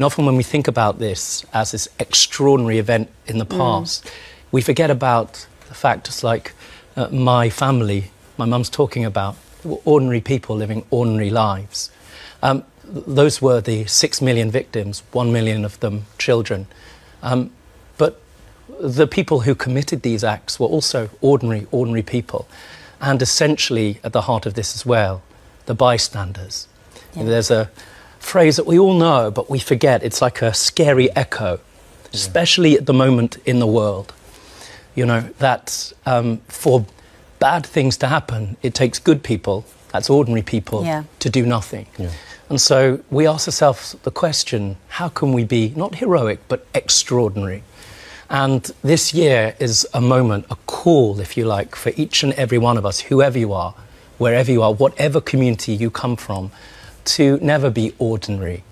And often when we think about this as this extraordinary event in the past, mm. we forget about the fact it's like uh, my family, my mum's talking about ordinary people living ordinary lives. Um, those were the six million victims, one million of them children. Um, but the people who committed these acts were also ordinary, ordinary people. And essentially, at the heart of this as well, the bystanders. Yeah. There's a phrase that we all know, but we forget. It's like a scary echo, yeah. especially at the moment in the world. You know, that um, for bad things to happen, it takes good people, that's ordinary people, yeah. to do nothing. And so we ask ourselves the question how can we be not heroic, but extraordinary? And this year is a moment, a call, if you like, for each and every one of us, whoever you are, wherever you are, whatever community you come from, to never be ordinary,